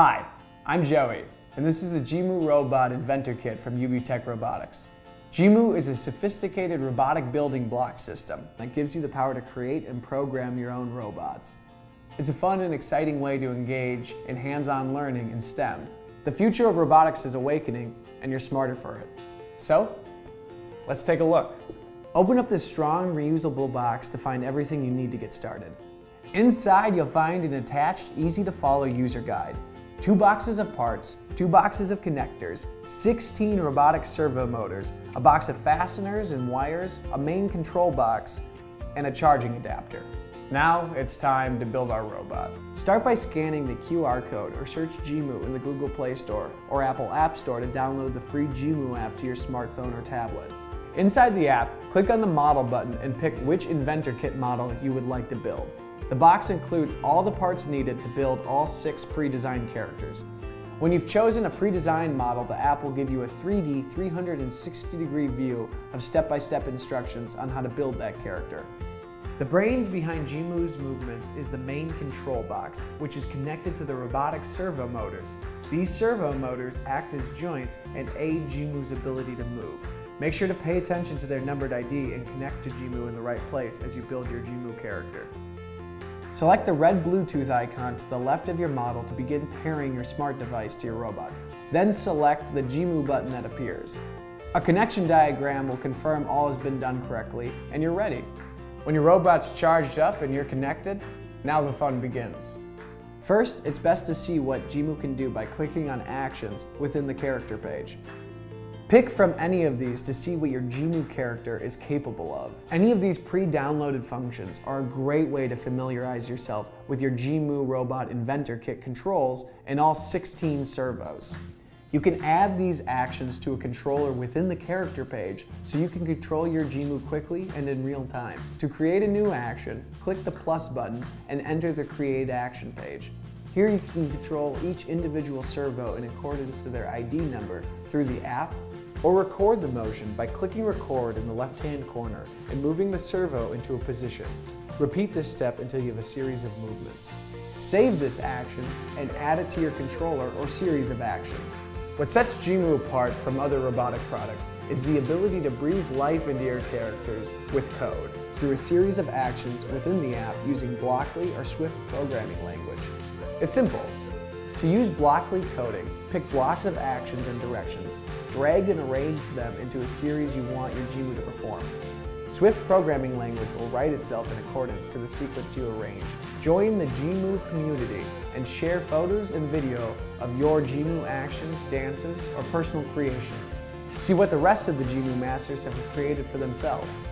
Hi, I'm Joey, and this is the Jimu Robot Inventor Kit from UBTech Robotics. Jimu is a sophisticated robotic building block system that gives you the power to create and program your own robots. It's a fun and exciting way to engage in hands-on learning in STEM. The future of robotics is awakening, and you're smarter for it. So, let's take a look. Open up this strong, reusable box to find everything you need to get started. Inside, you'll find an attached, easy-to-follow user guide two boxes of parts, two boxes of connectors, 16 robotic servo motors, a box of fasteners and wires, a main control box, and a charging adapter. Now it's time to build our robot. Start by scanning the QR code or search Jimu in the Google Play Store or Apple App Store to download the free Jimu app to your smartphone or tablet. Inside the app, click on the model button and pick which Inventor Kit model you would like to build. The box includes all the parts needed to build all six pre-designed characters. When you've chosen a pre-designed model, the app will give you a 3D 360 degree view of step-by-step -step instructions on how to build that character. The brains behind Jimu's movements is the main control box, which is connected to the robotic servo motors. These servo motors act as joints and aid Jimu's ability to move. Make sure to pay attention to their numbered ID and connect to Jimu in the right place as you build your Jimu character. Select the red Bluetooth icon to the left of your model to begin pairing your smart device to your robot. Then select the Jimu button that appears. A connection diagram will confirm all has been done correctly and you're ready. When your robot's charged up and you're connected, now the fun begins. First, it's best to see what Jimu can do by clicking on Actions within the character page. Pick from any of these to see what your Jimu character is capable of. Any of these pre-downloaded functions are a great way to familiarize yourself with your Jimu Robot Inventor Kit controls and all 16 servos. You can add these actions to a controller within the character page so you can control your Jimu quickly and in real time. To create a new action, click the plus button and enter the Create Action page. Here you can control each individual servo in accordance to their ID number through the app or record the motion by clicking record in the left-hand corner and moving the servo into a position. Repeat this step until you have a series of movements. Save this action and add it to your controller or series of actions. What sets Jimu apart from other robotic products is the ability to breathe life into your characters with code through a series of actions within the app using Blockly or Swift programming language. It's simple. To use Blockly coding, pick blocks of actions and directions, drag and arrange them into a series you want your Jimu to perform. Swift programming language will write itself in accordance to the sequence you arrange. Join the Jimu community and share photos and video of your Jimu actions, dances, or personal creations. See what the rest of the Jimu masters have created for themselves.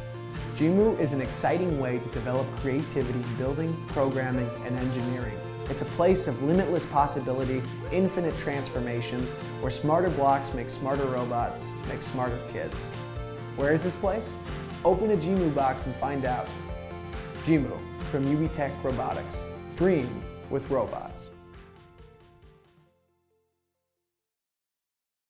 Jimu is an exciting way to develop creativity building, programming, and engineering. It's a place of limitless possibility, infinite transformations, where smarter blocks make smarter robots, make smarter kids. Where is this place? Open a Jimu box and find out. Jimu from UBTech Robotics. Dream with robots.